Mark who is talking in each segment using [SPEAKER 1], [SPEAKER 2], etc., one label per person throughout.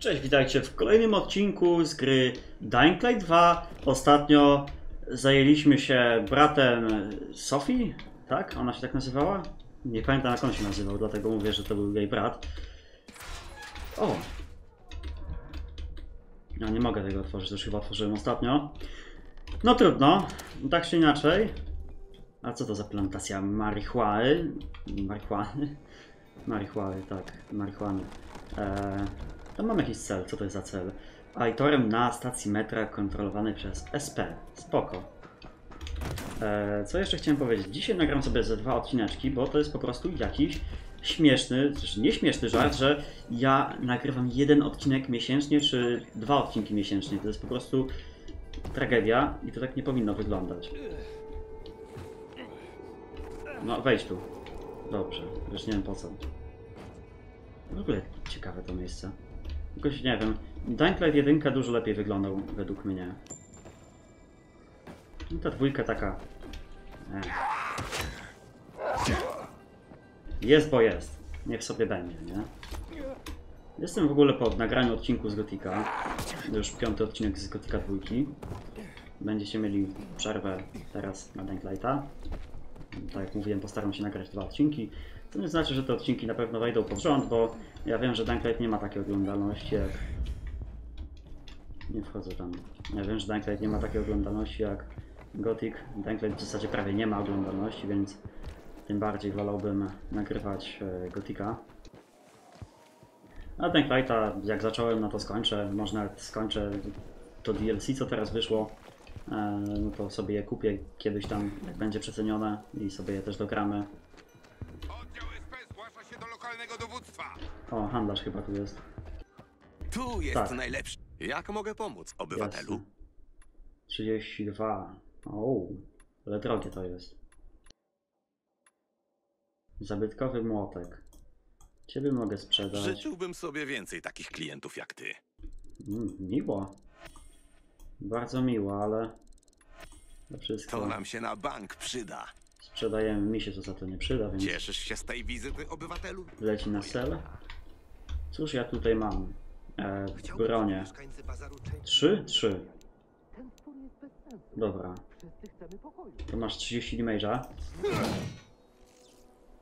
[SPEAKER 1] Cześć, witajcie w kolejnym odcinku z gry Dying Light 2. Ostatnio zajęliśmy się bratem Sofii, tak? Ona się tak nazywała? Nie pamiętam jak on się nazywał, dlatego mówię, że to był jej brat. O! Ja nie mogę tego otworzyć, to już chyba otworzyłem ostatnio. No trudno, tak czy inaczej. A co to za plantacja marihuany? Marihuany? Marihuany, tak, marihuany. Eee, to mam jakiś cel, co to jest za cel? Auditorem na stacji metra kontrolowanej przez SP. Spoko. Eee, co jeszcze chciałem powiedzieć? Dzisiaj nagram sobie ze dwa odcineczki, bo to jest po prostu jakiś śmieszny, znaczy nie śmieszny żart, że ja nagrywam jeden odcinek miesięcznie, czy dwa odcinki miesięcznie. To jest po prostu tragedia i to tak nie powinno wyglądać. No, wejdź tu. Dobrze, już nie wiem po co. W ogóle ciekawe to miejsce. Jakoś nie wiem. Light 1 dużo lepiej wyglądał według mnie. I ta dwójka taka... Ech. Jest, bo jest. Niech sobie będzie, nie? Jestem w ogóle po nagraniu odcinku z Gotika. Już piąty odcinek z Gotika dwójki. Będziecie mieli przerwę teraz na Dying Lighta. Tak jak mówiłem, postaram się nagrać dwa odcinki. To nie znaczy, że te odcinki na pewno wejdą pod rząd, bo ja wiem, że Dying Light nie ma takiej oglądalności jak... Nie wchodzę tam. Ja wiem, że Dying Light nie ma takiej oglądalności jak Gothic. Dying Light w zasadzie prawie nie ma oglądalności, więc tym bardziej wolałbym nagrywać e, Gothica. A Dying Lighta, jak zacząłem, no to skończę. Może nawet skończę to DLC, co teraz wyszło. E, No to sobie je kupię kiedyś tam, jak będzie przecenione i sobie je też dogramy.
[SPEAKER 2] Oddział SP zgłasza się do lokalnego dowództwa.
[SPEAKER 1] O, handlarz chyba tu jest.
[SPEAKER 3] Tu jest
[SPEAKER 1] Tak.
[SPEAKER 3] najlepszy. Jak mogę pomóc, obywatelu?
[SPEAKER 1] Jasne. 32. O, ale drogie to jest. Zabytkowy młotek. Ciebie mogę sprzedać.
[SPEAKER 3] Życzyłbym sobie więcej takich klientów jak ty.
[SPEAKER 1] Mm, miło. Bardzo miło, ale to wszystko
[SPEAKER 3] To nam się na bank przyda.
[SPEAKER 1] sprzedajemy. Mi się to za to nie przyda, więc
[SPEAKER 3] Cieszysz się z tej wizyty, obywatelu?
[SPEAKER 1] leci na cel. Cóż ja tutaj mam? E, bronię.
[SPEAKER 2] Mieszkańcy bazaru
[SPEAKER 1] Trzy? Trzy. Dobra. To masz 30 damage'a.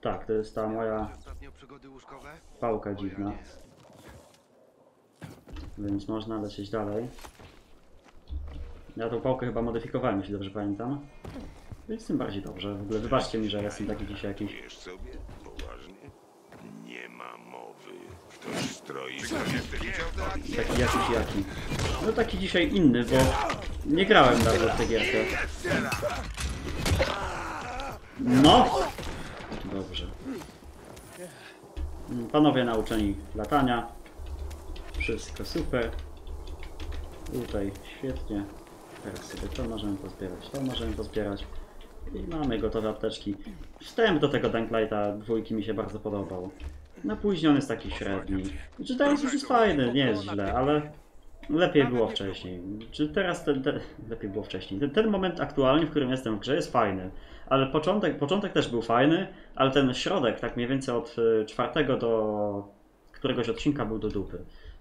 [SPEAKER 1] Tak, to jest ta moja
[SPEAKER 2] ostatnio przygody łóżkowe?
[SPEAKER 1] pałka dziwna. Więc można lecieć dalej. Ja tą pałkę chyba modyfikowałem, jeśli dobrze pamiętam. Więc tym bardziej dobrze. W ogóle wybaczcie mi, że jestem taki dzisiaj jakiś...
[SPEAKER 2] Wiesz sobie? Poważnie? Nie ma mowy. Ktoś stroi
[SPEAKER 1] Taki jakiś jaki. No taki dzisiaj inny, bo nie grałem dawno w tę gierkę. No! Dobrze. Panowie nauczeni latania. Wszystko super. Tutaj świetnie. Teraz sobie to możemy pozbierać, to możemy pozbierać. I mamy gotowe apteczki. Wstęp do tego Dunklighta dwójki mi się bardzo podobał. No później on jest taki średni. Czy teraz już jest fajny, nie jest źle, ale lepiej było wcześniej. Czy teraz ten, ten lepiej było wcześniej. Ten, ten moment aktualnie, w którym jestem w grze jest fajny. Ale początek, początek też był fajny, ale ten środek, tak mniej więcej od y, czwartego do któregoś odcinka był do dupy.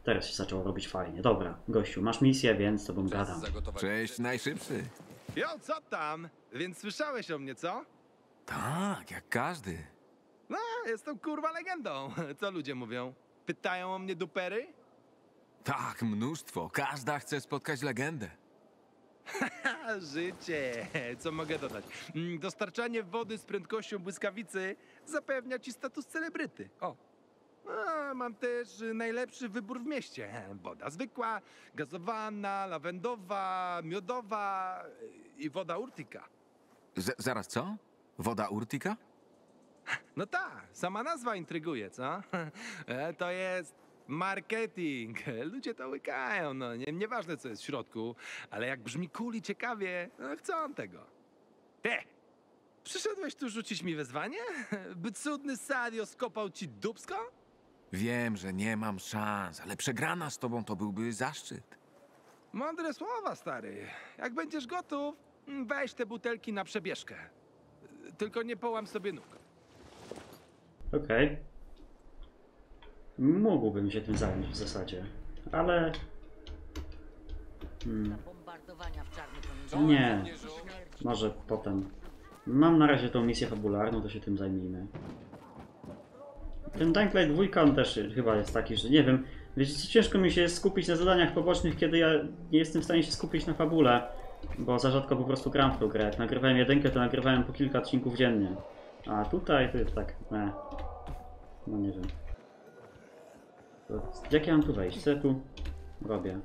[SPEAKER 1] Teraz się zaczęło robić fajnie. Dobra, gościu, masz misję, więc z tobą gadam.
[SPEAKER 4] Cześć, najszybszy.
[SPEAKER 5] Jo, co tam? Więc słyszałeś o mnie, co?
[SPEAKER 4] Tak, jak każdy.
[SPEAKER 5] No, jestem kurwa legendą. Co ludzie mówią? Pytają o mnie dupery?
[SPEAKER 4] Tak, mnóstwo. Każda chce spotkać legendę.
[SPEAKER 5] Ha, życie. Co mogę dodać? Mm, Dostarczanie wody z prędkością błyskawicy zapewnia ci status celebryty. O. Mam też y, najlepszy wybór w mieście. Woda zwykła, gazowana, lawendowa, miodowa y, i woda urtika.
[SPEAKER 4] Z zaraz co? Woda Urtika?
[SPEAKER 5] No tak, sama nazwa intryguje, co? E, To jest marketing. Ludzie to łykają, no nie, nieważne co jest w środku, ale jak brzmi cool i ciekawie, no chcą tego. Te! Przyszedłeś tu rzucić mi wezwanie? By cudny Sadio skopał ci dubsko?
[SPEAKER 4] Wiem, że nie mam szans, ale przegrana z tobą to byłby zaszczyt.
[SPEAKER 5] Mądre słowa, stary. Jak będziesz gotów, weź te butelki na przebieżkę. Tylko nie połam sobie nóg.
[SPEAKER 1] Okej. Mógłbym się tym zająć w zasadzie. ale... Hmm, nie, może potem. Mam na razie tą misję fabularną, to się tym zajmijmy. Ten Light 2 on też chyba jest taki, że nie wiem, wiecie ciężko mi się skupić na zadaniach pobocznych, kiedy ja nie jestem w stanie się skupić na fabule, bo za rzadko po prostu gram w tą grę. Jak nagrywałem jedynkę, to nagrywałem po kilka odcinków dziennie. A tutaj to jest tak, ne. No nie wiem. To, jak ja mam tu wejść? Co tu robię?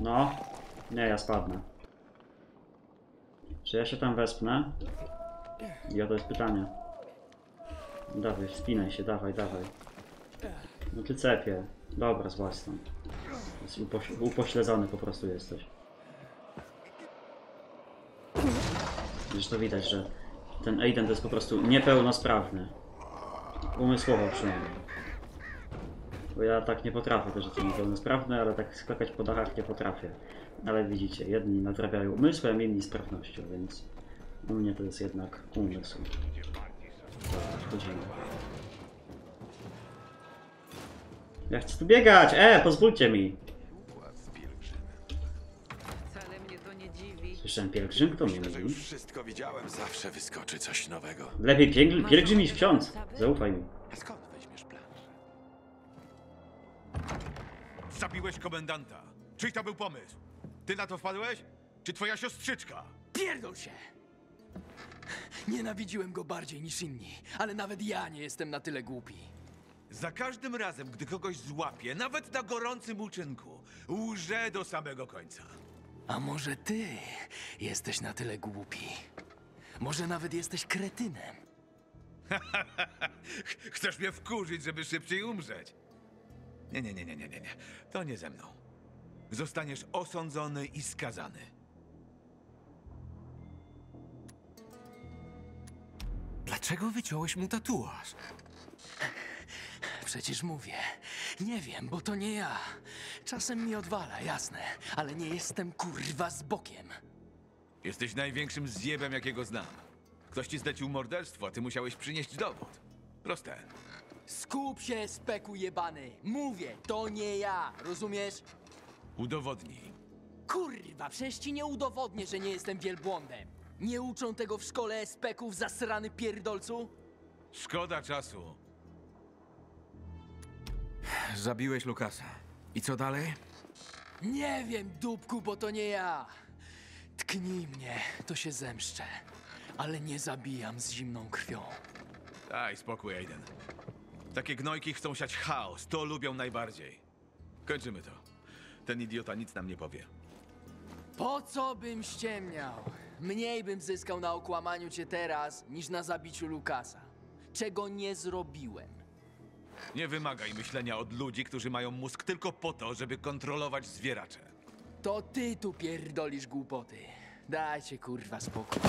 [SPEAKER 1] No, nie, ja spadnę. Czy ja się tam wespnę? I oto jest pytanie. Dawaj, wspinaj się, dawaj, dawaj. No ty cepie. Dobra. Jest upoś upośledzony po prostu jesteś. Zresztą widać, że ten Aiden to jest po prostu niepełnosprawny. Umysłowo przynajmniej. Bo ja tak nie potrafię, też jestem niepełnosprawny, ale tak skakać po dachach nie potrafię. Ale widzicie, jedni nadrabiają umysłem, inni sprawnością, więc u mnie to jest jednak umysł. Dobra, wchodzimy. Ja chcę tu biegać! E, pozwólcie mi!
[SPEAKER 6] Wcale mnie to nie dziwi.
[SPEAKER 1] Słyszałem pielgrzym, kto mnie
[SPEAKER 3] Myślę, że już wszystko widziałem. Zawsze wyskoczy coś nowego.
[SPEAKER 1] Lepiej pielgrzym, pielgrzym niż ksiądz. Zaufaj mi.
[SPEAKER 3] A skąd
[SPEAKER 7] Zabiłeś komendanta. Czyj to był pomysł? Ty na to wpadłeś? Czy twoja siostrzyczka?
[SPEAKER 8] Pierdol się! Nienawidziłem go bardziej niż inni, ale nawet ja nie jestem na tyle głupi.
[SPEAKER 7] Za każdym razem, gdy kogoś złapie, nawet na gorącym uczynku, łże do samego końca.
[SPEAKER 8] A może ty jesteś na tyle głupi? Może nawet jesteś kretynem?
[SPEAKER 7] Ch- Chcesz mnie wkurzyć, żeby szybciej umrzeć? Nie, nie, nie, nie, nie, nie, nie. To nie ze mną. Zostaniesz osądzony i skazany.
[SPEAKER 4] Dlaczego wyciąłeś mu tatuaż?
[SPEAKER 8] Przecież mówię. Nie wiem, bo to nie ja. Czasem mi odwala, jasne, ale nie jestem kurwa z bokiem.
[SPEAKER 7] Jesteś największym zjebem, jakiego znam. Ktoś ci zlecił morderstwo, a ty musiałeś przynieść dowód. Proste.
[SPEAKER 8] Skup się, speku jebany. Mówię, to nie ja, rozumiesz?
[SPEAKER 7] Udowodnij.
[SPEAKER 8] Kurwa, przecież ci nie udowodnię, że nie jestem wielbłądem. Nie uczą tego w szkole speków zasrany pierdolcu?
[SPEAKER 7] Szkoda czasu.
[SPEAKER 4] Zabiłeś Lukasa. I co dalej?
[SPEAKER 8] Nie wiem, dupku, bo to nie ja. Tknij mnie, to się zemszczę. Ale nie zabijam z zimną krwią.
[SPEAKER 7] Daj spokój, Aiden. Takie gnojki chcą siać chaos, to lubią najbardziej. Kończymy to. Ten idiota nic nam nie powie.
[SPEAKER 8] Po co bym ściemniał? Mniej bym zyskał na okłamaniu cię teraz, niż na zabiciu Lukasa. Czego nie zrobiłem.
[SPEAKER 7] Nie wymagaj myślenia od ludzi, którzy mają mózg tylko po to, żeby kontrolować zwieracze.
[SPEAKER 8] To ty tu pierdolisz głupoty. Dajcie kurwa spokój.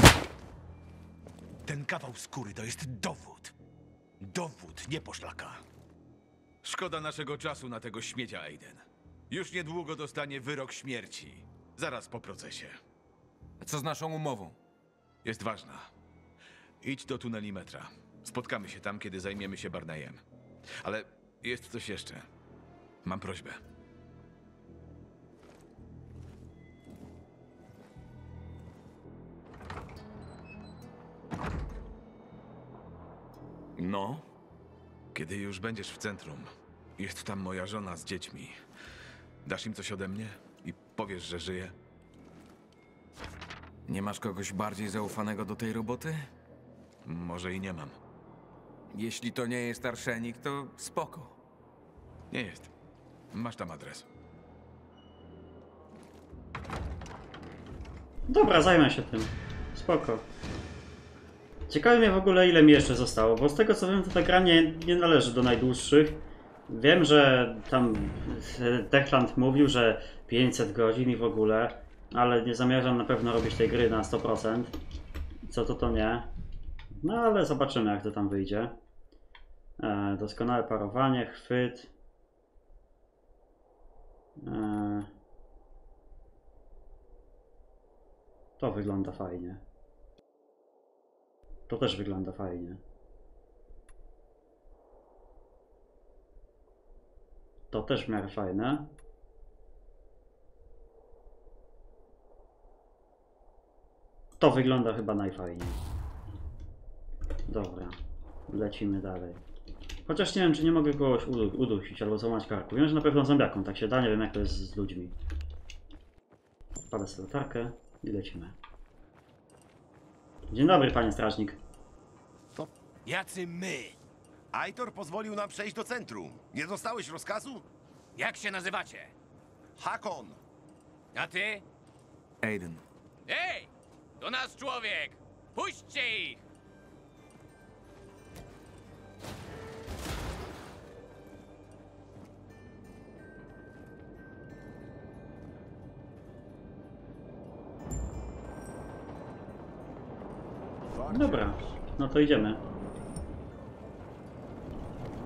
[SPEAKER 7] Ten kawał skóry to jest dowód. Dowód, nie poszlaka. Szkoda naszego czasu na tego śmiecia, Aiden. Już niedługo dostanie wyrok śmierci. Zaraz po procesie.
[SPEAKER 4] Co z naszą umową?
[SPEAKER 7] Jest ważna. Idź do tuneli metra. Spotkamy się tam, kiedy zajmiemy się Barneyem. Ale jest coś jeszcze. Mam prośbę.
[SPEAKER 4] No?
[SPEAKER 7] Kiedy już będziesz w centrum, jest tam moja żona z dziećmi. Dasz im coś ode mnie i powiesz, że żyje?
[SPEAKER 4] Nie masz kogoś bardziej zaufanego do tej roboty?
[SPEAKER 7] Może i nie mam.
[SPEAKER 4] Jeśli to nie jest arszenik, to spoko.
[SPEAKER 7] Nie jest. Masz tam adres.
[SPEAKER 1] Dobra, zajmę się tym. Spoko. Ciekawi mnie w ogóle ile mi jeszcze zostało, bo z tego co wiem to ta gra nie, nie należy do najdłuższych. Wiem, że tam e, Techland mówił, że 500 godzin i w ogóle, ale nie zamierzam na pewno robić tej gry na 100%. Co to to nie. No ale zobaczymy jak to tam wyjdzie. E, doskonałe parowanie, chwyt. E, to wygląda fajnie. To też wygląda fajnie. To też w miarę fajne. To wygląda chyba najfajniej. Dobra, lecimy dalej. Chociaż nie wiem, czy nie mogę kogoś udusić albo złamać karku. Wiem, że na pewno zombiakom tak się da, nie wiem jak to jest z ludźmi. Pada sobie latarkę i lecimy. Dzień dobry, panie strażnik.
[SPEAKER 3] Jacy my?
[SPEAKER 2] Aitor pozwolił nam przejść do centrum. Nie dostałeś rozkazu?
[SPEAKER 3] Jak się nazywacie?
[SPEAKER 2] Hakon!
[SPEAKER 3] A ty?
[SPEAKER 4] Aiden.
[SPEAKER 3] Ej! To nasz człowiek! Puśćcie ich!
[SPEAKER 1] Dobra, no to idziemy.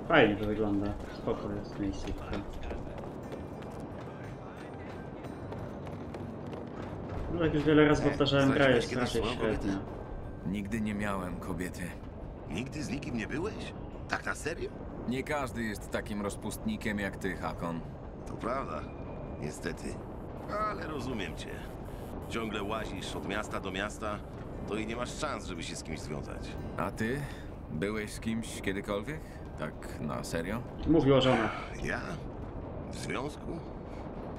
[SPEAKER 1] Fajnie to wygląda. Spoko jest miejscówka. No jak już wiele razy powtarzałem, gra jest raczej średnia.
[SPEAKER 4] Nigdy nie miałem kobiety.
[SPEAKER 2] Nigdy z nikim nie byłeś? Tak na serio?
[SPEAKER 4] Nie każdy jest takim rozpustnikiem jak ty, Hakon.
[SPEAKER 2] To prawda. Niestety. Ale rozumiem cię. Ciągle łazisz od miasta do miasta, to i nie masz szans, żeby się z kimś związać.
[SPEAKER 4] A ty? Byłeś z kimś kiedykolwiek? Tak na serio?
[SPEAKER 1] Mówił o żonach.
[SPEAKER 2] Ja? W związku?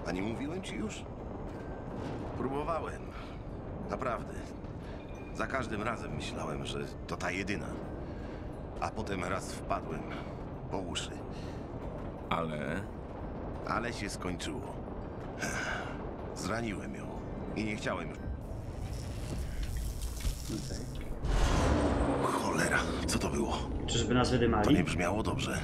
[SPEAKER 2] A nie mówiłem ci już? Próbowałem. Naprawdę. Za każdym razem myślałem, że to ta jedyna. A potem raz wpadłem po uszy.
[SPEAKER 4] Ale
[SPEAKER 2] Ale się skończyło. Zraniłem ją i nie chciałem już. Cholera, co to było?
[SPEAKER 1] Czyżby nas
[SPEAKER 2] To nie
[SPEAKER 1] wydymali?
[SPEAKER 2] brzmiało dobrze.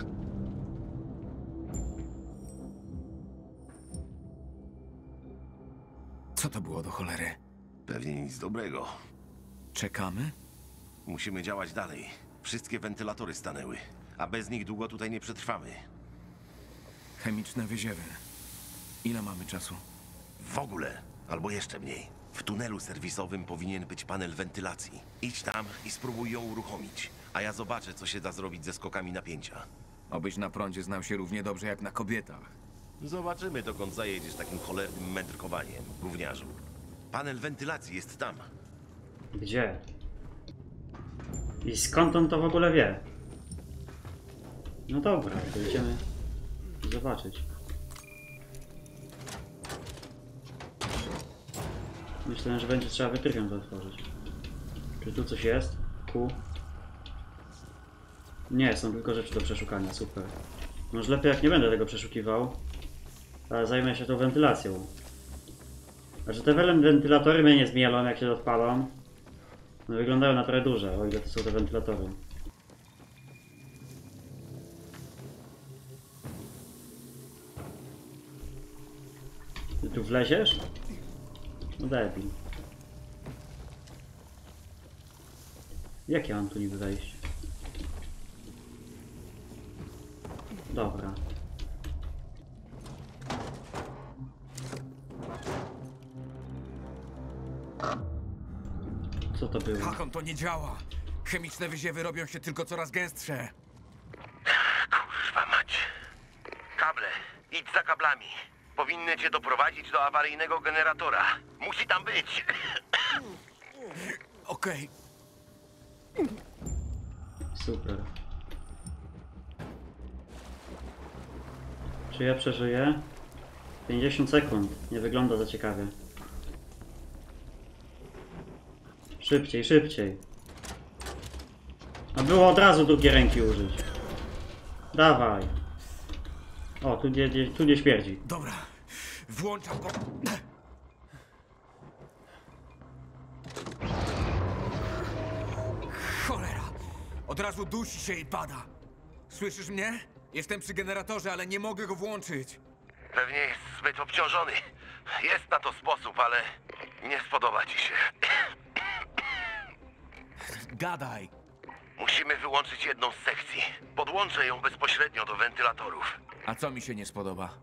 [SPEAKER 4] co to było do cholery?
[SPEAKER 2] Pewnie nic dobrego.
[SPEAKER 4] Czekamy?
[SPEAKER 2] Musimy działać dalej. Wszystkie wentylatory stanęły, a bez nich długo tutaj nie przetrwamy.
[SPEAKER 4] Chemiczne wyziewy. Ile mamy czasu?
[SPEAKER 2] W ogóle, albo jeszcze mniej. W tunelu serwisowym powinien być panel wentylacji. Idź tam i spróbuj ją uruchomić, a ja zobaczę, co się da zrobić ze skokami napięcia.
[SPEAKER 4] Obyś na prądzie znał się równie dobrze jak na kobietach.
[SPEAKER 2] Zobaczymy, dokąd zajedziesz takim cholernym mędrkowaniem, gówniarzu. Panel wentylacji jest tam.
[SPEAKER 1] Gdzie? I skąd on to w ogóle wie? No dobra, to idziemy zobaczyć. Myślę, że będzie trzeba wytrychem to otworzyć. Czy tu coś jest? Ku? Nie, są tylko rzeczy do przeszukania, super. Może lepiej jak nie będę tego przeszukiwał, ale zajmę się tą wentylacją. Znaczy te wentylatory mnie nie zmielą jak się odpalą. No wyglądają na trochę duże, o ile to są te wentylatory. Ty tu wleziesz? No debil. Jak ja mam tu niby wejść? Dobra. Co to było?
[SPEAKER 4] Hakon, to nie działa! Chemiczne wyziewy robią się tylko coraz gęstsze.
[SPEAKER 2] Kurwa mać. Kable, idź za kablami. Powinny cię doprowadzić do awaryjnego generatora. Musi tam być.
[SPEAKER 4] Okej.
[SPEAKER 1] Super. Czy ja przeżyję? 50 sekund. Nie wygląda za ciekawie. Szybciej, szybciej. A było od razu drugiej ręki użyć. Dawaj. O, tu nie, nie, tu nie śmierdzi.
[SPEAKER 4] Dobra. Włączam go. Od razu dusi się i pada. Słyszysz mnie? Jestem przy generatorze, ale nie mogę go włączyć.
[SPEAKER 2] Pewnie jest zbyt obciążony. Jest na to sposób, ale nie spodoba ci się.
[SPEAKER 4] Gadaj.
[SPEAKER 2] Musimy wyłączyć jedną z sekcji. Podłączę ją bezpośrednio do wentylatorów.
[SPEAKER 4] A co mi się nie spodoba?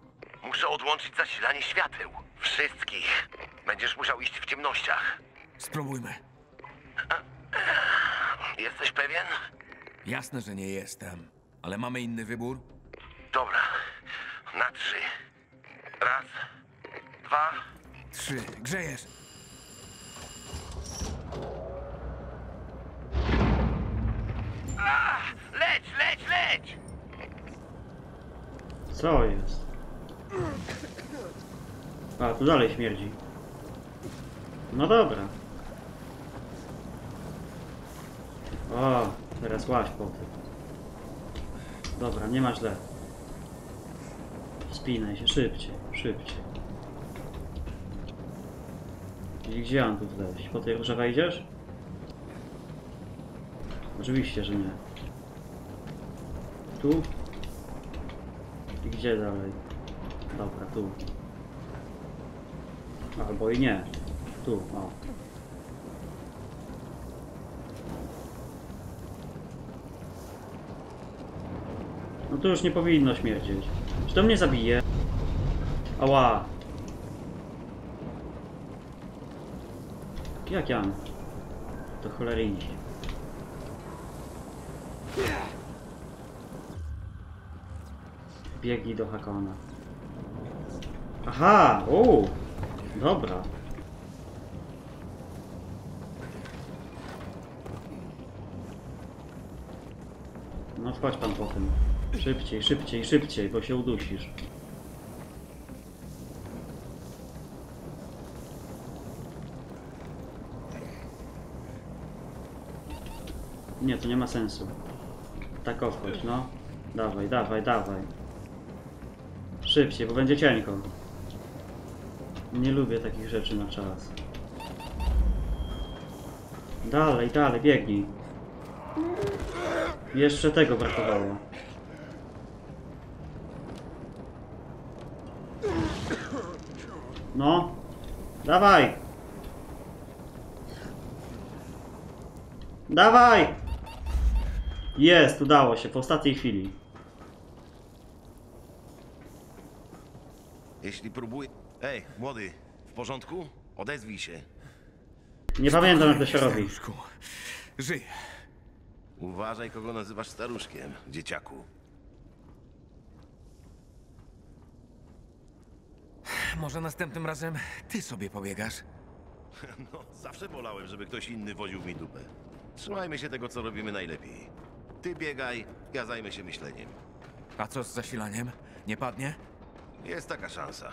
[SPEAKER 2] Muszę odłączyć zasilanie świateł. Wszystkich. Będziesz musiał iść w ciemnościach.
[SPEAKER 4] Spróbujmy.
[SPEAKER 2] Jesteś pewien?
[SPEAKER 4] Jasne, że nie jestem. Ale mamy inny wybór?
[SPEAKER 2] Dobra. Na trzy. Raz, dwa,
[SPEAKER 4] Trzy. Grzejesz.
[SPEAKER 2] leć, leć, leć!
[SPEAKER 1] Co jest? A, tu dalej śmierdzi. No dobra. O, teraz łaź po tym. Dobra, nie ma źle. Spinaj się szybciej, szybciej. I gdzie mam tu wejść? Po tej róże wejdziesz? Oczywiście, że nie. Tu? I gdzie dalej? Dobra, tu. Albo i nie. Tu, o. to już nie powinno śmierdzieć. Czy to mnie zabije? Ała. Jak ja? To cholery iść. Biegnij do Hakona. Aha! O! Dobra. No wchodź pan po tym. Szybciej, szybciej, szybciej, bo się udusisz. Nie, to nie ma sensu. Tak o, wchodź, no. Dawaj, dawaj, dawaj. Szybciej, bo będzie cienko. Nie lubię takich rzeczy na czas. Dalej, dalej, biegnij. Jeszcze tego brakowało. No. Dawaj. Dawaj! Jest, udało się, po ostatniej chwili.
[SPEAKER 2] Jeśli próbuję... Ej, młody, w porządku? Odezwij się.
[SPEAKER 1] Nie pamiętam jak to się robi.
[SPEAKER 4] Staruszku. Żyję.
[SPEAKER 2] Uważaj, kogo nazywasz staruszkiem, dzieciaku.
[SPEAKER 4] Może następnym razem ty sobie pobiegasz?
[SPEAKER 2] No, zawsze wolałem, żeby ktoś inny woził mi dupę. Trzymajmy się tego, co robimy najlepiej. Ty biegaj, ja zajmę się myśleniem.
[SPEAKER 4] A co z zasilaniem? Nie padnie?
[SPEAKER 2] Jest taka szansa.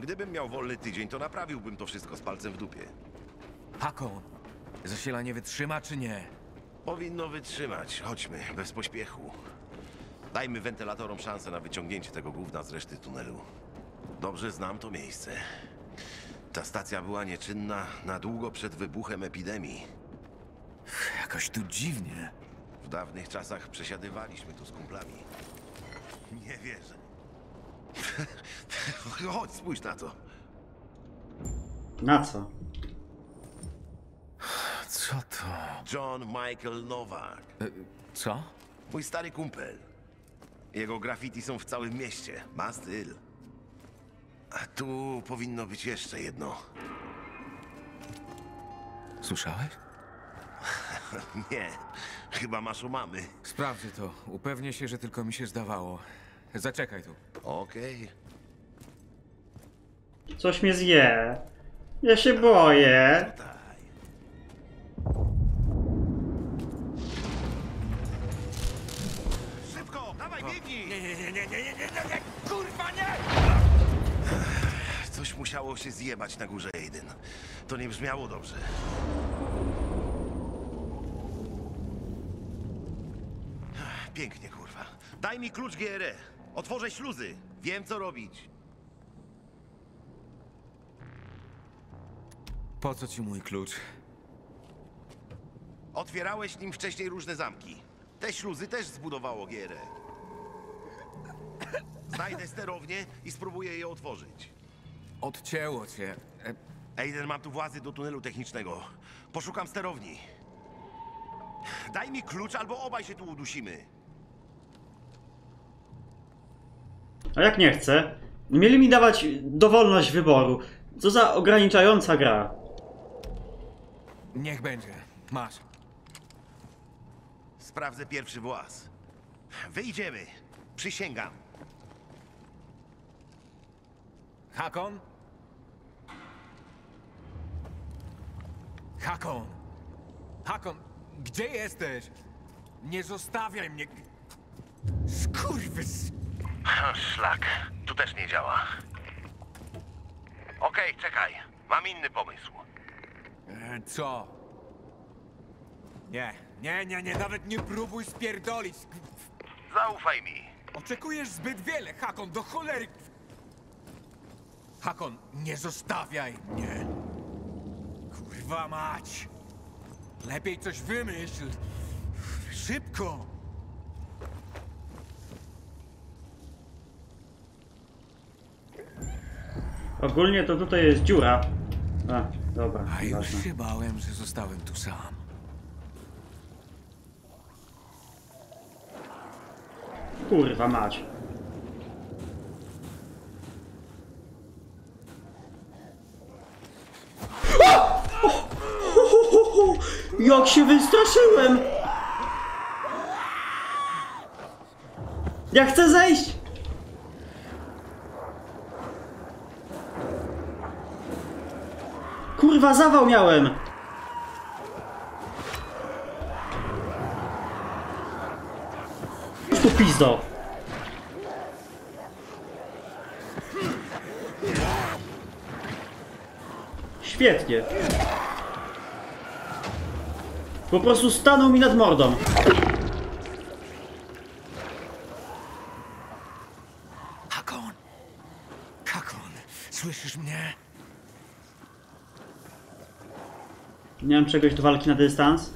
[SPEAKER 2] Gdybym miał wolny tydzień, to naprawiłbym to wszystko z palcem w dupie.
[SPEAKER 4] Hakon, zasilanie wytrzyma czy nie?
[SPEAKER 2] Powinno wytrzymać. Chodźmy, bez pośpiechu. Dajmy wentylatorom szansę na wyciągnięcie tego gówna z reszty tunelu. Dobrze znam to miejsce. Ta stacja była nieczynna na długo przed wybuchem epidemii.
[SPEAKER 4] Jakoś tu dziwnie.
[SPEAKER 2] W dawnych czasach przesiadywaliśmy tu z kumplami. Nie wierzę. Chodź, spójrz na to.
[SPEAKER 1] Na co?
[SPEAKER 4] Co to?
[SPEAKER 2] John Michael Nowak.
[SPEAKER 4] E, co?
[SPEAKER 2] Mój stary kumpel. Jego graffiti są w całym mieście. Ma styl. A tu powinno być jeszcze jedno.
[SPEAKER 4] Słyszałeś?
[SPEAKER 2] Nie, chyba masz u mamy.
[SPEAKER 4] Sprawdzę to. Upewnię się, że tylko mi się zdawało. Zaczekaj tu.
[SPEAKER 2] Okej.
[SPEAKER 1] Coś mnie zje. Ja się boję.
[SPEAKER 2] Tutaj. Szybko, Coś musiało się zjebać na górze Aiden. To nie brzmiało dobrze. Pięknie, kurwa. Daj mi klucz GRE. Otworzę śluzy. Wiem, co robić.
[SPEAKER 4] Po co ci mój klucz?
[SPEAKER 2] Otwierałeś nim wcześniej różne zamki. Te śluzy też zbudowało GRE. Znajdę sterownię i spróbuję je otworzyć.
[SPEAKER 4] Odcięło cię. E,
[SPEAKER 2] Aiden, mam tu włazy do tunelu technicznego. Poszukam sterowni. Daj mi klucz, albo obaj się tu udusimy.
[SPEAKER 1] A jak nie chcę? Mieli mi dawać dowolność wyboru. Co za ograniczająca gra.
[SPEAKER 4] niech będzie. Masz.
[SPEAKER 2] Sprawdzę pierwszy właz. Wyjdziemy. Przysięgam.
[SPEAKER 4] Hakon? Hakon! Hakon, gdzie jesteś? Nie zostawiaj mnie! Skurwys!
[SPEAKER 2] Szlak, tu też nie działa. Okej, czekaj. Mam inny pomysł.
[SPEAKER 4] E, Co? Nie, nie, nie, nie, nawet nie próbuj spierdolić!
[SPEAKER 2] Zaufaj mi.
[SPEAKER 4] Oczekujesz zbyt wiele, Hakon, do cholery! Hakon, nie zostawiaj mnie! Kurwa mać! Lepiej coś wymyśl! Szybko!
[SPEAKER 1] Ogólnie to tutaj jest dziura. A, dobra,
[SPEAKER 4] A już
[SPEAKER 1] ważne.
[SPEAKER 4] się bałem, że zostałem tu sam.
[SPEAKER 1] Kurwa mać. Jak się wystraszyłem! Ja chcę zejść! Kurwa, zawał miałem! Już tu pizdo! Świetnie. Po prostu stanął mi nad mordą.
[SPEAKER 4] Hakon! Hakon, słyszysz mnie?
[SPEAKER 1] Nie mam czegoś do walki na dystans.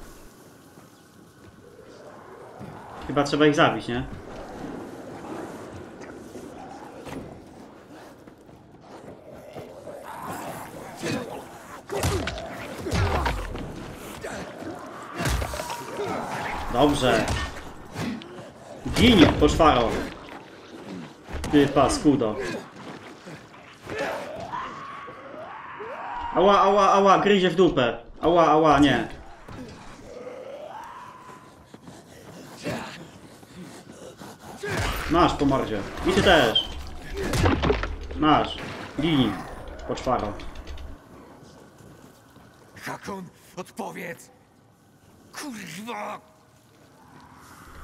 [SPEAKER 1] Chyba trzeba ich zabić, nie? Dobrze. Gin, poszwaro. Ty paskudo. Ała, ała, ała, gryzie w dupę. Ała, ała, nie. Masz po mordzie. I ty też. Masz. Gini. Poczwaro.
[SPEAKER 4] Hakon, odpowiedz! Kurwa!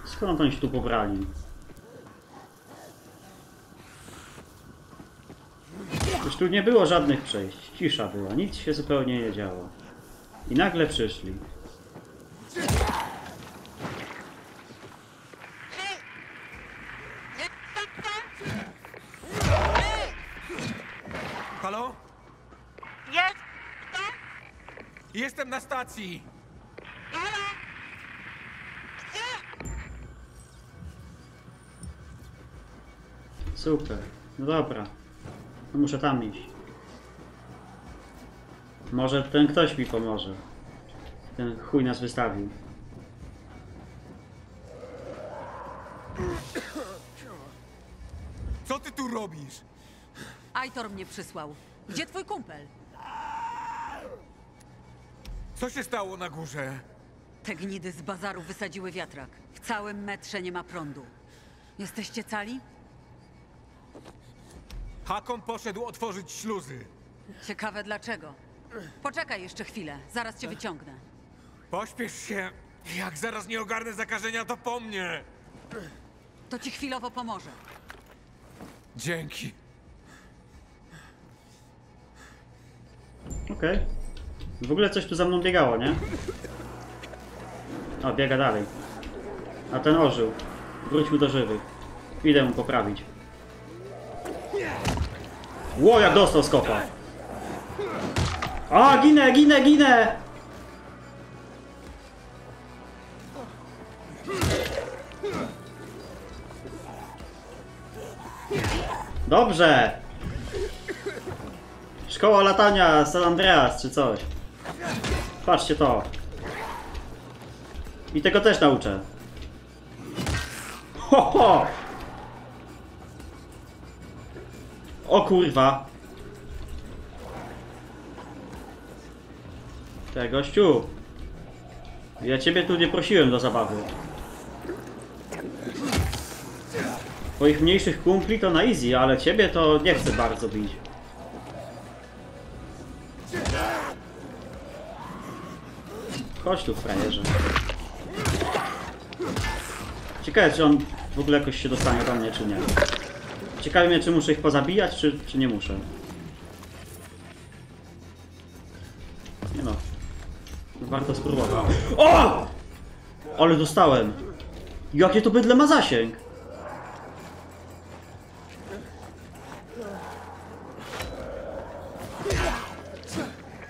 [SPEAKER 1] Skąd oni się tu pobrali? Już tu nie było żadnych przejść. Cisza była. Nic się zupełnie nie działo. I nagle przyszli.
[SPEAKER 4] Halo?
[SPEAKER 9] Jest?
[SPEAKER 4] Jestem na stacji!
[SPEAKER 1] Super. No dobra. No muszę tam iść. Może ten ktoś mi pomoże. Ten chuj nas wystawił.
[SPEAKER 4] Co ty tu robisz?
[SPEAKER 6] Aitor mnie przysłał. Gdzie twój kumpel?
[SPEAKER 4] Co się stało na górze?
[SPEAKER 6] Te gnidy z bazaru wysadziły wiatrak. W całym metrze nie ma prądu. Jesteście cali?
[SPEAKER 4] Hakon poszedł otworzyć śluzy.
[SPEAKER 6] Ciekawe dlaczego. Poczekaj jeszcze chwilę, zaraz cię wyciągnę.
[SPEAKER 4] Pośpiesz się. Jak zaraz nie ogarnę zakażenia, to po mnie.
[SPEAKER 6] To ci chwilowo pomoże.
[SPEAKER 4] Dzięki.
[SPEAKER 1] Okej. W ogóle coś tu za mną biegało, nie? O, biega dalej. A ten ożył. Wróćmy do żywych. Idę mu poprawić. Ło, jak dostał skopa. A, ginę, ginę, ginę! Dobrze! Szkoła latania San Andreas czy coś. Patrzcie to. I tego też nauczę. Ho, ho! O kurwa. Te gościu. Ja ciebie tu nie prosiłem do zabawy. Twoich mniejszych kumpli to na easy, ale ciebie to nie chcę bardzo bić. Chodź tu, frajerze. Ciekawe, czy on w ogóle jakoś się dostanie do mnie, czy nie. Ciekawe mnie, czy muszę ich pozabijać, czy, czy nie muszę. Nie no. Warto spróbować. O! Ale dostałem. Jakie to bydle ma zasięg?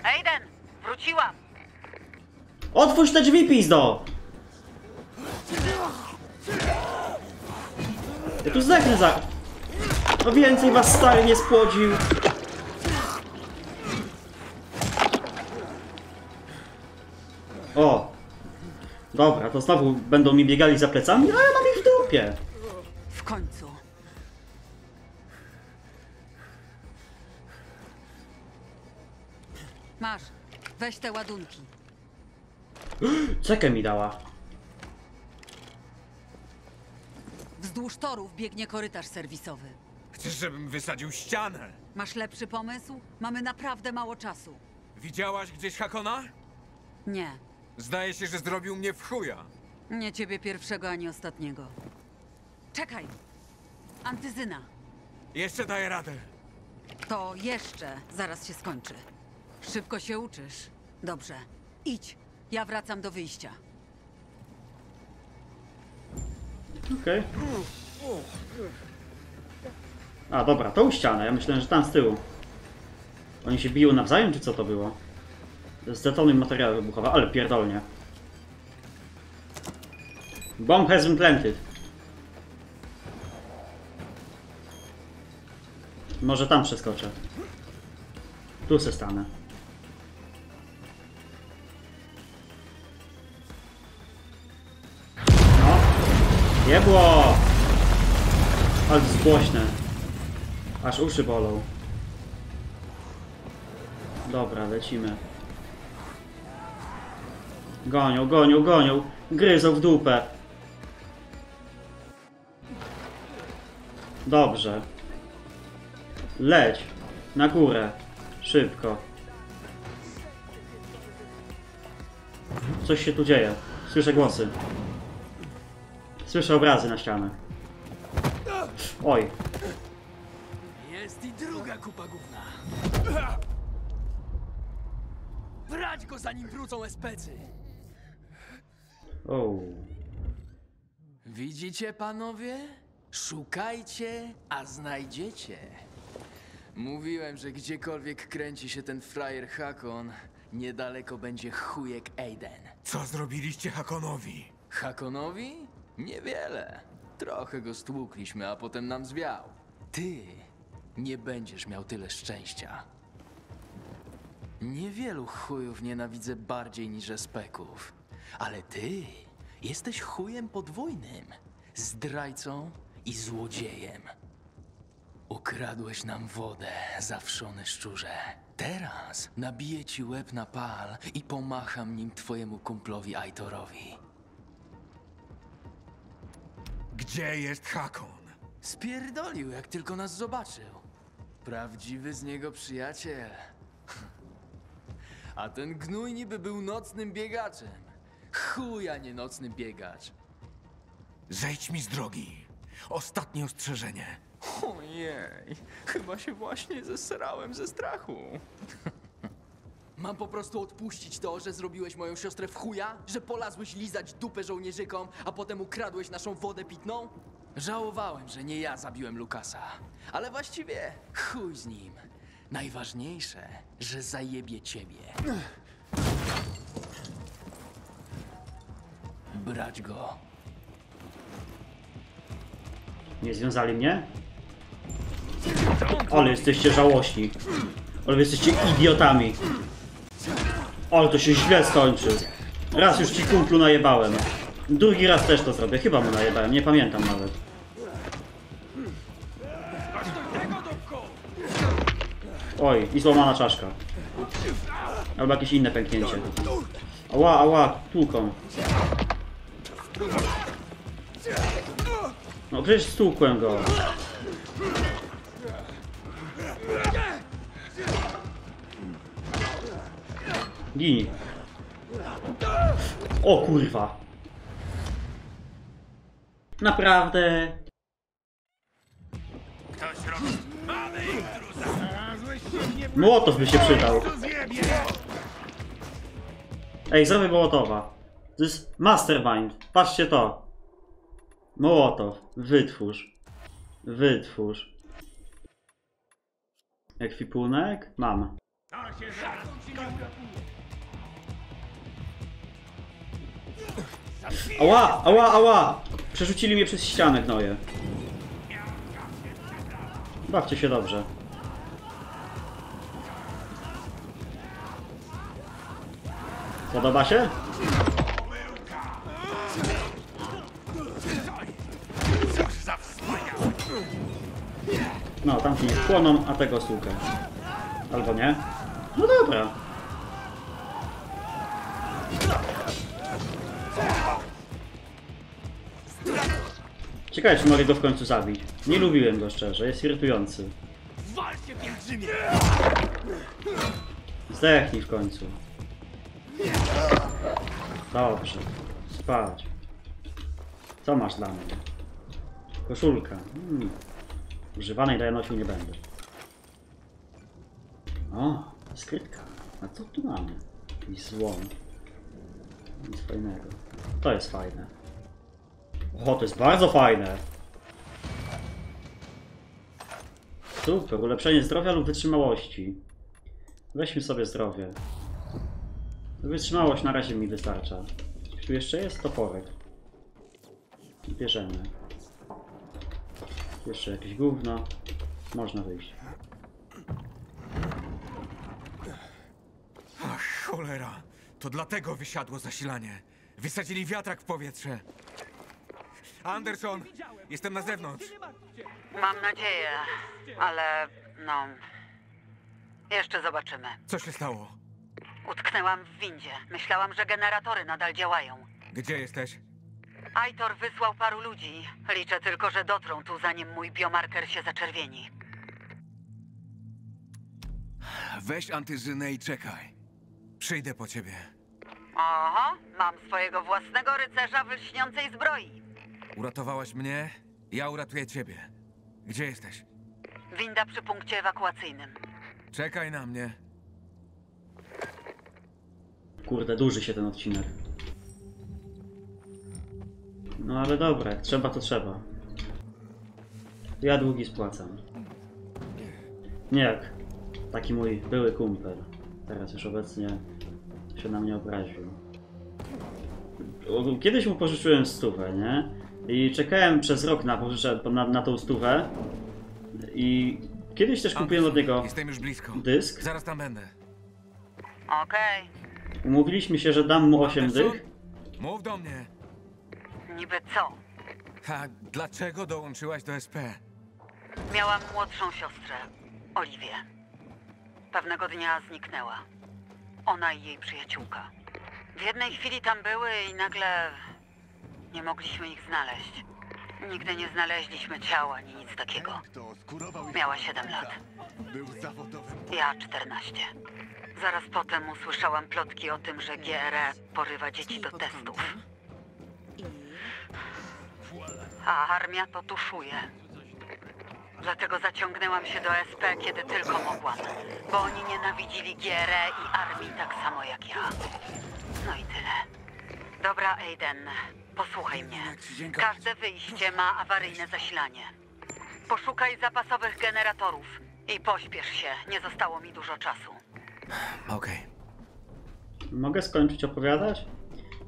[SPEAKER 6] Aiden, wróciłam!
[SPEAKER 1] Otwórz te drzwi, pizdo! Ja tu zdechnę za... No więcej was stary nie spłodził. O! Dobra, to znowu będą mi biegali za plecami, a ja mam ich w dupie.
[SPEAKER 6] W końcu. Masz, weź te ładunki.
[SPEAKER 1] Cekę mi dała.
[SPEAKER 6] Wzdłuż torów biegnie korytarz serwisowy.
[SPEAKER 4] Chcesz, żebym wysadził ścianę?
[SPEAKER 6] Masz lepszy pomysł? Mamy naprawdę mało czasu.
[SPEAKER 4] Widziałaś gdzieś Hakona?
[SPEAKER 6] Nie,
[SPEAKER 4] Zdaje się, że zrobił mnie w chuja.
[SPEAKER 6] nie ciebie pierwszego ani ostatniego. Czekaj! Antyzyna.
[SPEAKER 4] Jeszcze daję radę.
[SPEAKER 6] To jeszcze zaraz się skończy. Szybko się uczysz. Dobrze. Idź. Ja wracam do wyjścia.
[SPEAKER 1] Okej. A, dobra, tą ścianę. Ja myślałem, że tam z tyłu. Oni się biją nawzajem, czy co to było? Zdetonuj materiały wybuchowe, ale pierdolnie. Bomb has been planted. Może tam przeskoczę. Tu se stanę. No. Jebło! Ale to jest głośne. Aż uszy bolą. Dobra, lecimy. Gonią, gonią, gonią. Gryzą w dupę. Dobrze. Leć. Na górę. Szybko. Coś się tu dzieje. Słyszę głosy. Słyszę obrazy na ścianę. Oj.
[SPEAKER 8] Druga kupa gówna. Brać go zanim wrócą especy.
[SPEAKER 1] O.
[SPEAKER 8] Widzicie, panowie? Szukajcie, a znajdziecie. Mówiłem, że gdziekolwiek kręci się ten frajer Hakon, niedaleko będzie chujek Aiden.
[SPEAKER 4] Co zrobiliście Hakonowi?
[SPEAKER 8] Hakonowi? Niewiele. Trochę go stłukliśmy, a potem nam zwiał. Ty nie będziesz miał tyle szczęścia. Niewielu chujów nienawidzę bardziej niż espeków. Ale ty jesteś chujem podwójnym. Zdrajcą i złodziejem. Ukradłeś nam wodę, zawszony szczurze. Teraz nabiję ci łeb na pal i pomacham nim twojemu kumplowi Aitorowi.
[SPEAKER 4] Gdzie jest Hakon?
[SPEAKER 8] Spierdolił, jak tylko nas zobaczył. Prawdziwy z niego przyjaciel. A ten gnój niby był nocnym biegaczem. Chuja nie nocny biegacz.
[SPEAKER 4] Zejdź mi z drogi. Ostatnie ostrzeżenie.
[SPEAKER 8] Ojej, chyba się właśnie zesrałem ze strachu. Mam po prostu odpuścić to, że zrobiłeś moją siostrę w chuja? Że polazłeś lizać dupę żołnierzykom, a potem ukradłeś naszą wodę pitną? Żałowałem, że nie ja zabiłem Lukasa. Ale właściwie chuj z nim. Najważniejsze, że zajebie ciebie. Brać go.
[SPEAKER 1] Nie związali mnie? Ale jesteście żałośni. Ale jesteście idiotami. Ale to się źle skończy. Raz już ci kumplu najebałem. Drugi raz też to zrobię. Chyba mu najebałem, nie pamiętam nawet. Oj, i złamana czaszka. Albo jakieś inne pęknięcie. Ała, ała, tłuką. No przecież stłukłem go. Gin. O kurwa. Naprawdę. Mołotow by się przydał. Ej, zrobię Mołotowa. To jest mastermind. Patrzcie to. Mołotow. Wytwórz. Wytwórz. Ekwipunek? Mam. Ała, ała, ała! Przerzucili mnie przez ścianę, gnoje. Bawcie się dobrze. Podoba się? No, tamci płoną, a tego słuchę. Albo nie? No dobra. Ciekawe, czy mogę go w końcu zabić. Nie lubiłem go szczerze, jest irytujący. Zdechnij w końcu. Dobrze. Spać. Co masz dla mnie? Koszulka. Hmm. Używanej ja nosił nie będę. O, skrytka. A co tu mamy? Jakiś złom. Nic fajnego. To jest fajne. O, to jest bardzo fajne. Super, ulepszenie zdrowia lub wytrzymałości. Weźmy sobie zdrowie. Wytrzymałość na razie mi wystarcza. Tu jeszcze jest toporek? Bierzemy. Jeszcze jakieś gówno. Można wyjść.
[SPEAKER 4] Ach, cholera. To dlatego wysiadło zasilanie. Wysadzili wiatrak w powietrze. Anderson, jestem na zewnątrz.
[SPEAKER 6] Mam nadzieję, ale no. Jeszcze zobaczymy.
[SPEAKER 4] Co się stało?
[SPEAKER 6] Utknęłam w windzie. Myślałam, że generatory nadal działają.
[SPEAKER 4] Gdzie jesteś?
[SPEAKER 6] Aitor wysłał paru ludzi. Liczę tylko, że dotrą tu, zanim mój biomarker się zaczerwieni.
[SPEAKER 4] Weź antyżynę i czekaj. Przyjdę po ciebie.
[SPEAKER 6] Oho, mam swojego własnego rycerza w lśniącej zbroi.
[SPEAKER 4] Uratowałaś mnie, ja uratuję ciebie. Gdzie jesteś?
[SPEAKER 6] Winda przy punkcie ewakuacyjnym.
[SPEAKER 4] Czekaj na mnie.
[SPEAKER 1] Kurde, duży się ten odcinek. No ale dobra, jak trzeba to trzeba. Ja długi spłacam. Nie jak taki mój były kumpel. Teraz już obecnie się na mnie obraził. Kiedyś mu pożyczyłem stówę, nie? I czekałem przez rok na, pożyczę, na, na tą stówę. I kiedyś też kupiłem od niego
[SPEAKER 4] Jestem już blisko.
[SPEAKER 1] dysk.
[SPEAKER 4] Zaraz tam będę.
[SPEAKER 6] Okej,
[SPEAKER 1] Umówiliśmy się, że dam mu 8
[SPEAKER 4] Anderson?
[SPEAKER 1] dych.
[SPEAKER 4] Mów do mnie.
[SPEAKER 6] niby co?
[SPEAKER 4] A dlaczego dołączyłaś do SP?
[SPEAKER 6] Miałam młodszą siostrę, Oliwię. Pewnego dnia zniknęła. Ona i jej przyjaciółka. W jednej chwili tam były i nagle nie mogliśmy ich znaleźć. Nigdy nie znaleźliśmy ciała ani nic takiego. Miała 7 lat, ja 14. Zaraz potem usłyszałam plotki o tym, że GRE porywa dzieci do testów. A armia to tuszuje. Dlatego zaciągnęłam się do SP, kiedy tylko mogłam. Bo oni nienawidzili GRE i armii tak samo jak ja. No i tyle. Dobra, Aiden, posłuchaj mnie. Każde wyjście ma awaryjne zasilanie. Poszukaj zapasowych generatorów i pośpiesz się, nie zostało mi dużo czasu.
[SPEAKER 4] Okej.
[SPEAKER 1] Mogę skończyć opowiadać?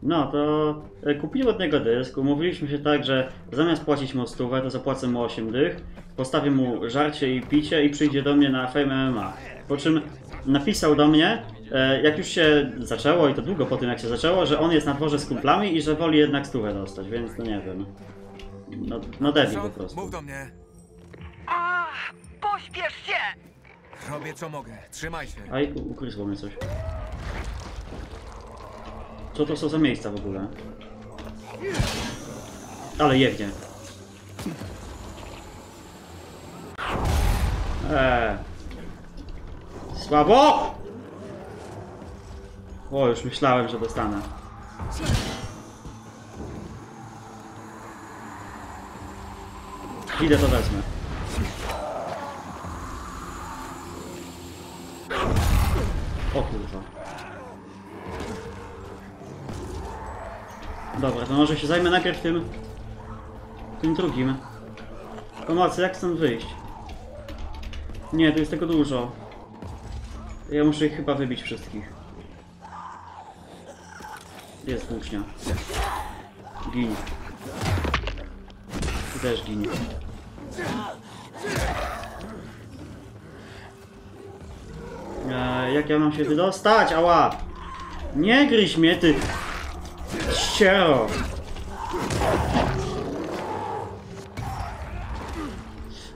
[SPEAKER 1] No, to e, kupiłem od niego dysk, umówiliśmy się tak, że zamiast płacić mu stówę, to zapłacę mu 8 dych, postawię mu żarcie i picie i przyjdzie do mnie na Fame MMA. Po czym napisał do mnie, jak już się zaczęło i to długo po tym jak się zaczęło, że on jest na dworze z kumplami i że woli jednak stówę dostać, więc no nie wiem. No, no debil po prostu.
[SPEAKER 4] mów do mnie.
[SPEAKER 6] Ach, pośpiesz się!
[SPEAKER 4] Robię co mogę. Trzymaj się.
[SPEAKER 1] Aj, ukryzło mnie coś. Co to są za miejsca w ogóle? Ale jewnie. Eee. Słabo! O, już myślałem, że dostanę. Idę to wezmę. O kurwa. Dobra, to może się zajmę najpierw tym... tym drugim. Pomocy, jak stąd wyjść? Nie, tu jest tego dużo. Ja muszę ich chyba wybić wszystkich. Jest włócznia. Gin. Ty też gin. E, jak ja mam się wydostać? Ała! Nie gryź mnie, ty... Ściero!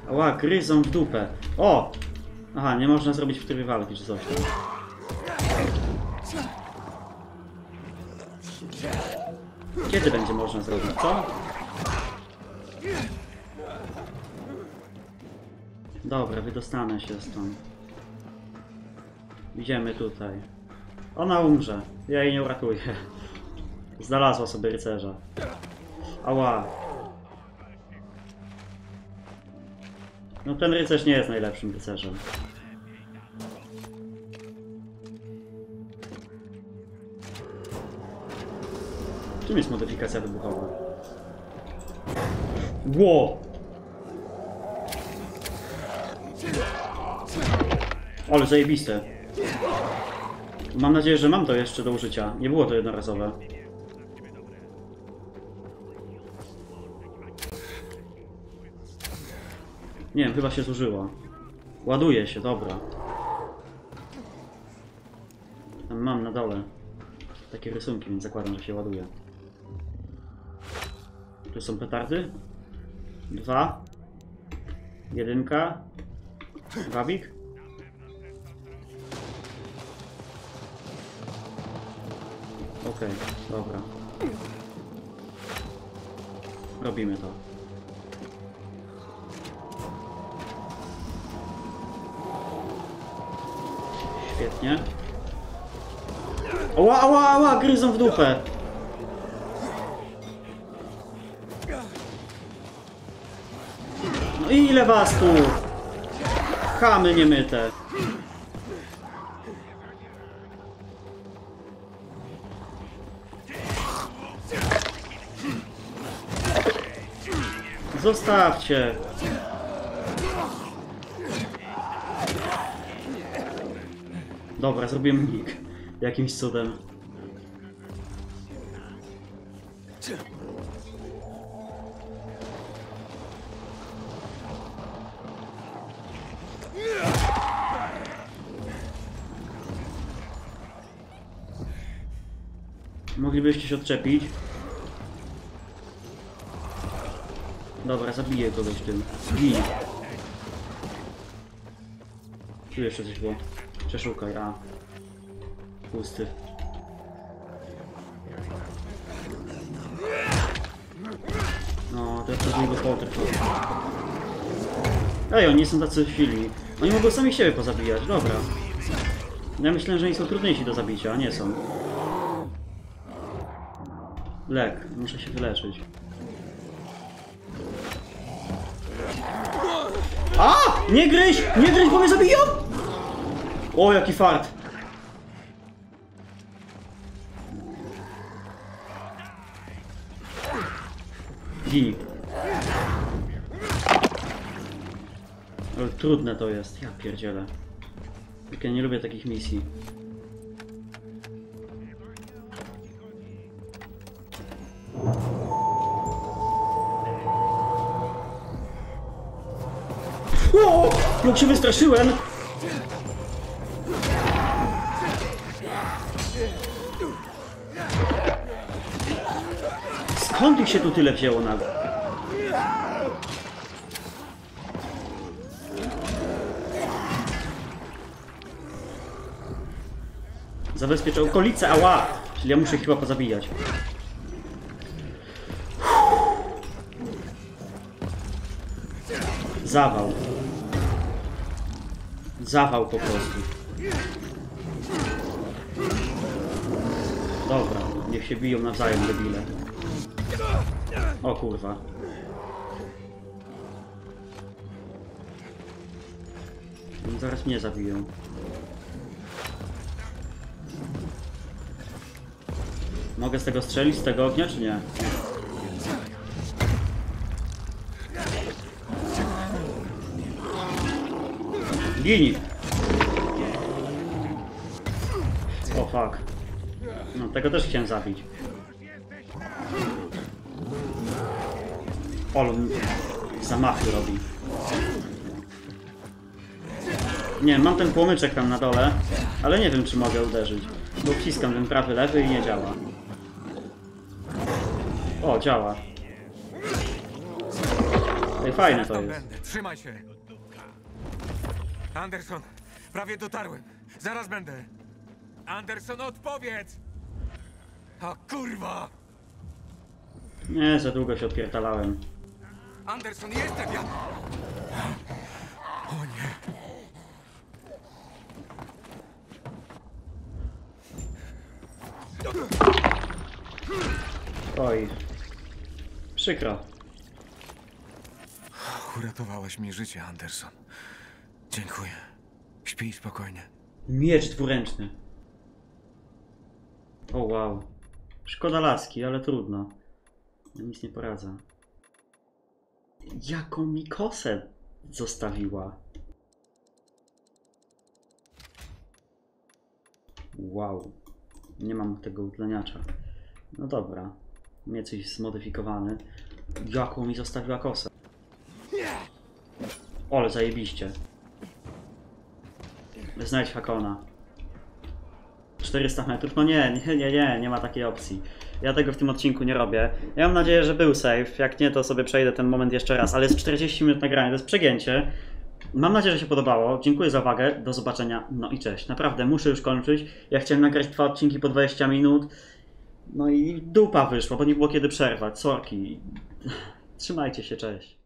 [SPEAKER 1] Ała, gryzą w dupę. O! Aha, nie można zrobić w trybie walki czy coś tam. Kiedy będzie można zrobić, co? Dobra, wydostanę się stąd. Idziemy tutaj. Ona umrze. Ja jej nie uratuję. Znalazła sobie rycerza. Ała. No ten rycerz nie jest najlepszym rycerzem. Czym jest modyfikacja wybuchowa? Ło! Ale zajebiste. Mam nadzieję, że mam to jeszcze do użycia. Nie było to jednorazowe. Nie wiem, chyba się zużyło. Ładuje się, dobra. Tam mam na dole takie rysunki, więc zakładam, że się ładuje. Tu są petardy. Dwa. Jedynka. Wabik. Okej, dobra. Robimy to. Świetnie. Ała, ała, ała, gryzą w dupę. Ile was tu? Chamy niemyte. Zostawcie. Dobra, zrobiłem unik. Jakimś cudem. Się odczepić. Dobra, zabiję kogoś tym. Gin. Tu jeszcze coś było. Przeszukaj, a. Pusty. No, to jest niego potrwa. Ej, oni są tacy chwili. Oni mogą sami siebie pozabijać, dobra. Ja myślę, że oni są trudniejsi do zabicia, nie są. Lek, muszę się wyleczyć. A! Nie gryź! Nie gryź, bo mnie zabiją! O, jaki fart! Gini. Ale trudne to jest, ja pierdzielę. Ja nie lubię takich misji. O! Jak się wystraszyłem! Skąd ich się tu tyle wzięło nagle? Zabezpieczę okolice, ała! Czyli ja muszę chyba pozabijać. Zawał. Zawał po prostu. Dobra, niech się biją nawzajem, debile. O kurwa. No, Zaraz mnie zabiją. Mogę z tego strzelić, z tego ognia, czy nie? Gini! O fuck. No, tego też chciałem zabić. Olu zamachy robi. Nie, mam ten płomyczek tam na dole, ale nie wiem czy mogę uderzyć. Bo wciskam ten prawy, lewy i nie działa. O, działa. Ej, fajne to jest.
[SPEAKER 4] trzymaj się. Anderson, prawie dotarłem. Zaraz będę. Anderson, odpowiedz! A kurwa!
[SPEAKER 1] Nie, za długo się odpierdalałem.
[SPEAKER 4] Anderson, jestem ja! O nie.
[SPEAKER 1] Oj. Przykro.
[SPEAKER 4] Uratowałeś mi życie, Anderson. Dziękuję. Śpij spokojnie.
[SPEAKER 1] Miecz dwuręczny. O wow. Szkoda laski, ale trudno. Ja nic nie poradzę. Jaką mi kosę zostawiła. Wow. Nie mam tego utleniacza. No dobra. Miecz coś zmodyfikowany. Jaką mi zostawiła kosę. Ole, zajebiście. Znajdź Hakona. 400 metrów? No nie, nie, nie, nie, nie ma takiej opcji. Ja tego w tym odcinku nie robię. Ja mam nadzieję, że był save. Jak nie, to sobie przejdę ten moment jeszcze raz. Ale jest 40 minut nagrania, to jest przegięcie. Mam nadzieję, że się podobało. Dziękuję za uwagę. Do zobaczenia. No i cześć. Naprawdę, muszę już kończyć. Ja chciałem nagrać dwa odcinki po 20 minut. No i dupa wyszła, bo nie było kiedy przerwać. Sorki. Trzymajcie się, cześć.